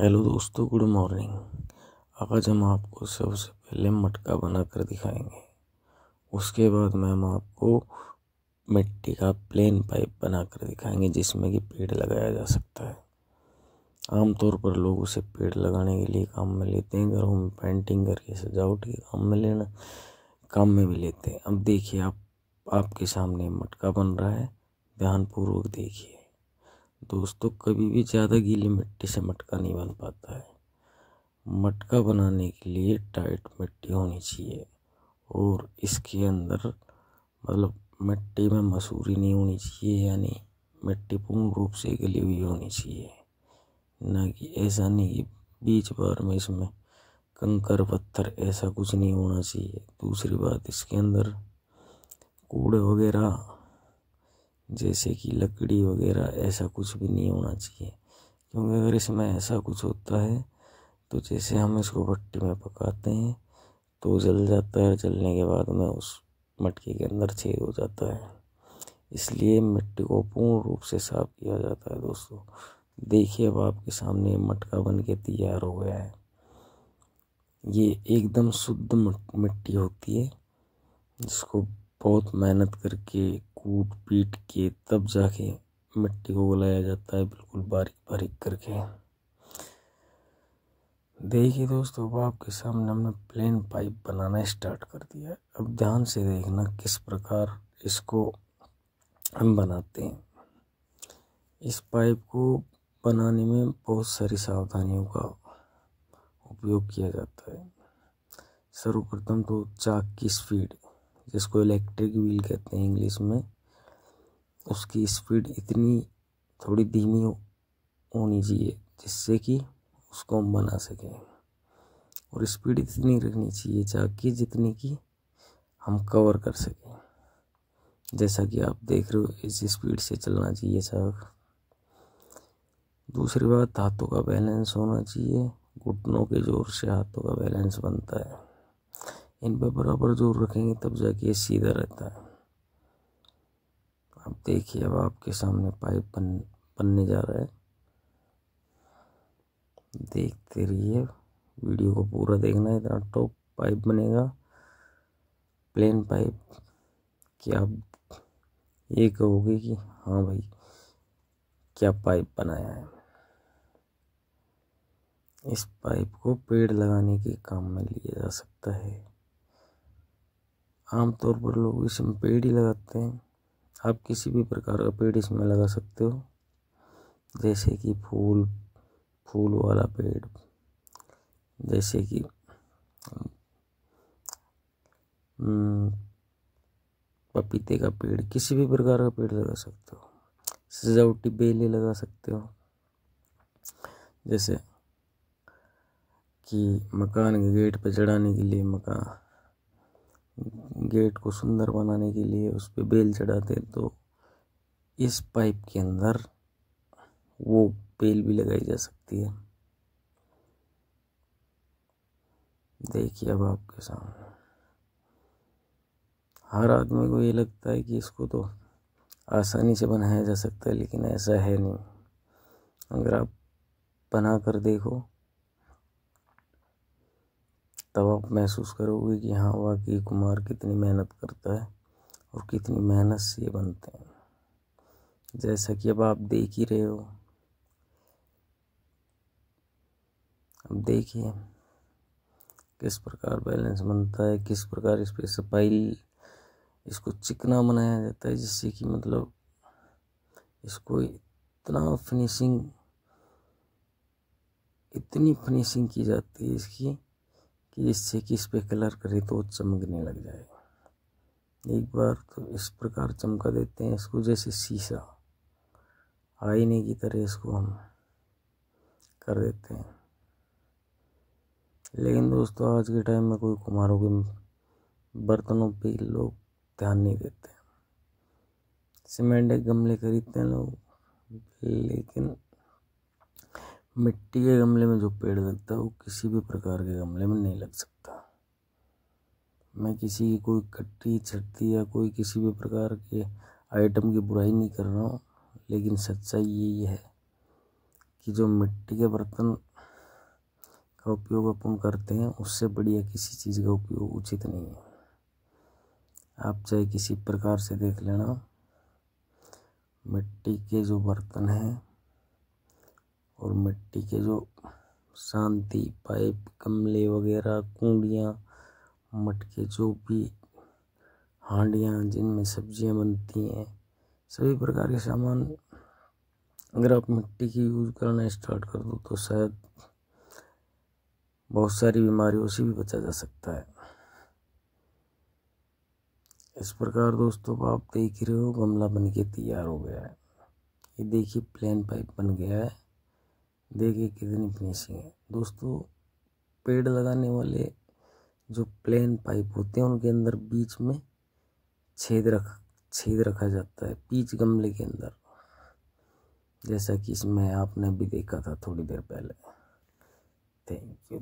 Hello दोस्तों, good morning. आज हम आपको सबसे पहले मटका बनाकर दिखाएँगे। उसके बाद में हम आपको मिट्टी का प्लेन पाइप बनाकर दिखाएँगे, जिसमें कि पेड़ लगाया जा सकता है। आमतौर पर लोग उसे पेड़ लगाने के लिए काम में लेते हैं, घरों में पेंटिंग करके, सजावट के काम में लेना, काम में भी लेते हैं। अब देखिए, आप, आपके सामने मटका बन रहा है। ध्यानपूर्वक देखिए। दोस्तों, कभी भी ज़्यादा गीली मिट्टी से मटका नहीं बन पाता है। मटका बनाने के लिए टाइट मिट्टी होनी चाहिए और इसके अंदर मतलब मिट्टी में मसूरी नहीं होनी चाहिए, यानी मिट्टी पूर्ण रूप से गली हुई होनी चाहिए। ना कि ऐसा नहीं कि बीच बार में इसमें कंकर, पत्थर ऐसा कुछ नहीं होना चाहिए। दूसरी बात, इसके अंदर कूड़े वगैरह जैसे कि लकड़ी वगैरह, ऐसा कुछ भी नहीं होना चाहिए। क्योंकि अगर इसमें ऐसा कुछ होता है तो जैसे हम इसको भट्टी में पकाते हैं तो जल जाता है जलने के बाद में उस मटके के अंदर छेद हो जाता है। इसलिए मिट्टी को पूर्ण रूप से साफ़ किया जाता है दोस्तों। देखिए अब आपके सामने मटका बन के तैयार हो गया है। ये एकदम शुद्ध मिट्टी होती है, जिसको बहुत मेहनत करके कूट पीट के तब जाके मिट्टी को गलाया जाता है, बिल्कुल बारीक बारीक करके। देखिए दोस्तों, अब आपके सामने हमने प्लेन पाइप बनाना स्टार्ट कर दिया है। अब ध्यान से देखना किस प्रकार इसको हम बनाते हैं। इस पाइप को बनाने में बहुत सारी सावधानियों का उपयोग किया जाता है। सर्वप्रथम तो चाक की स्पीड। जिसको इलेक्ट्रिक व्हील कहते हैं इंग्लिश में, उसकी स्पीड इतनी थोड़ी धीमी होनी चाहिए, जिससे कि उसको हम बना सकें। और स्पीड इतनी रखनी चाहिए चाकी जितनी कि हम कवर कर सकें। जैसा कि आप देख रहे हो, इस स्पीड से चलना चाहिए चाक दूसरी बात, हाथों का बैलेंस होना चाहिए। घुटनों के ज़ोर से हाथों का बैलेंस बनता है। इन पर बराबर ज़ोर रखेंगे, तब जाके ये सीधा रहता है। आप देखिए, अब आपके सामने पाइप बन, बनने जा रहा है। देखते रहिए, वीडियो को पूरा देखना है, इतना टॉप पाइप बनेगा। प्लेन पाइप कि आप ये कहोगे कि हाँ भाई, क्या पाइप बनाया है? इस पाइप को पेड़ लगाने के काम में लिया जा सकता है। आमतौर पर लोग इसमें पेड़ ही लगाते हैं। आप किसी भी प्रकार का पेड़ इसमें लगा सकते हो। जैसे कि फूल फूल वाला पेड़ जैसे कि हम्म, पपीते का पेड़ किसी भी प्रकार का पेड़ लगा सकते हो। सजावटी बेले लगा सकते हो। जैसे कि मकान के गेट पर चढ़ाने के लिए मकान गेट को सुंदर बनाने के लिए उस पर बेल चढ़ाते हैं तो इस पाइप के अंदर वो बेल भी लगाई जा सकती है। देखिए अब आपके सामने। हर आदमी को ये लगता है कि इसको तो आसानी से बनाया जा सकता है, लेकिन ऐसा है नहीं। अगर आप बना कर देखो तब आप महसूस करोगे कि हाँ वाकई कुमार कितनी मेहनत करता है और कितनी मेहनत से ये बनते हैं। जैसा कि अब आप देख ही रहे हो। अब देखिए, किस प्रकार बैलेंस बनता है, किस प्रकार इस पर सफ़ाई, इसको चिकना बनाया जाता है, जिससे कि मतलब इसको इतना फिनिशिंग इतनी फिनिशिंग की जाती है इसकी। कि जिससे कि इस पर कलर करे तो चमकने लग जाए। एक बार तो इस प्रकार चमका देते हैं इसको जैसे शीशा। आईने की तरह इसको हम कर देते हैं। लेकिन दोस्तों, आज के टाइम में कोई कुमारों के बर्तनों पे लोग ध्यान नहीं देते। सीमेंट के गमले खरीदते हैं लोग, लेकिन मिट्टी के गमले में जो पेड़ लगता है, वो किसी भी प्रकार के गमले में नहीं लग सकता। मैं किसी की कोई कट्टी छट्टी या कोई किसी भी प्रकार के आइटम की बुराई नहीं कर रहा हूँ, लेकिन सच्चाई यही है कि जो मिट्टी के बर्तन का उपयोग अपन करते हैं, उससे बढ़िया किसी चीज़ का उपयोग उचित नहीं है। आप चाहे किसी प्रकार से देख लेना, मिट्टी के जो बर्तन हैं और मिट्टी के जो शांति पाइप, गमले वगैरह, कुंडियाँ, मटके, जो भी हांडियाँ, जिनमें सब्ज़ियाँ बनती हैं, सभी प्रकार के सामान अगर आप मिट्टी की यूज़ करना स्टार्ट कर दो तो शायद बहुत सारी बीमारियों से भी बचा जा सकता है। इस प्रकार दोस्तों, आप देख रहे हो, गमला बन के तैयार हो गया है। ये देखिए, प्लेन पाइप बन गया है। देखिए कितनी फिनिशिंग है। दोस्तों, पेड़ लगाने वाले जो प्लेन पाइप होते हैं, उनके अंदर बीच में छेद रख, छेद रखा जाता है बीच गमले के अंदर। जैसा कि इसमें आपने भी देखा था थोड़ी देर पहले। Thank you